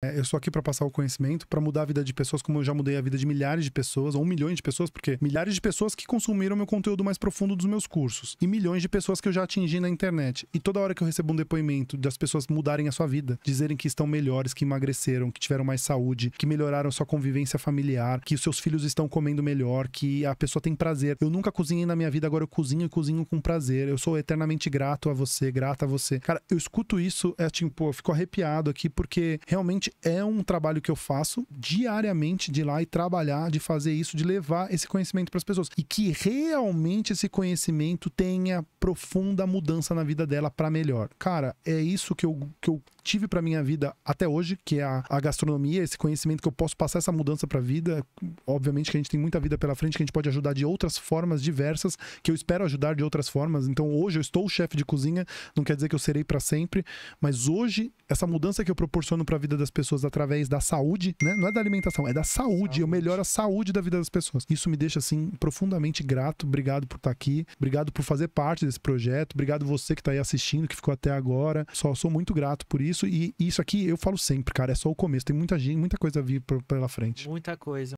É, eu sou aqui para passar o conhecimento, para mudar a vida de pessoas, como eu já mudei a vida de milhares de pessoas, ou milhões de pessoas, porque milhares de pessoas que consumiram meu conteúdo mais profundo dos meus cursos, e milhões de pessoas que eu já atingi na internet. E toda hora que eu recebo um depoimento das pessoas mudarem a sua vida, dizerem que estão melhores, que emagreceram, que tiveram mais saúde, que melhoraram sua convivência familiar, que os seus filhos estão comendo melhor, que a pessoa tem prazer. Eu nunca cozinhei na minha vida, agora eu cozinho e cozinho com prazer. Eu sou eternamente grato a você, grata a você. Cara, eu escuto isso, é tipo, eu fico arrepiado aqui, porque realmente é um trabalho trabalho que eu faço diariamente de ir lá e trabalhar, de fazer isso, de levar esse conhecimento para as pessoas. E que realmente esse conhecimento tenha profunda mudança na vida dela para melhor. Cara, é isso que eu, que eu tive para minha vida até hoje, que é a, a, gastronomia, esse conhecimento que eu posso passar essa mudança para a vida. Obviamente que a gente tem muita vida pela frente, que a gente pode ajudar de outras formas diversas, que eu espero ajudar de outras formas. Então hoje eu estou chefe de cozinha, não quer dizer que eu serei para sempre, mas hoje essa mudança que eu proporciono para a vida das pessoas através da saúde, né? Não é da alimentação, é da saúde. saúde. Eu melhoro a saúde da vida das pessoas. Isso me deixa assim profundamente grato. Obrigado por estar aqui, obrigado por fazer parte desse projeto, obrigado você que está aí assistindo, que ficou até agora. Só sou muito grato por isso isso. E isso aqui eu falo sempre, cara, é só o começo. Tem muita gente, muita coisa a vir pela frente. Muita coisa.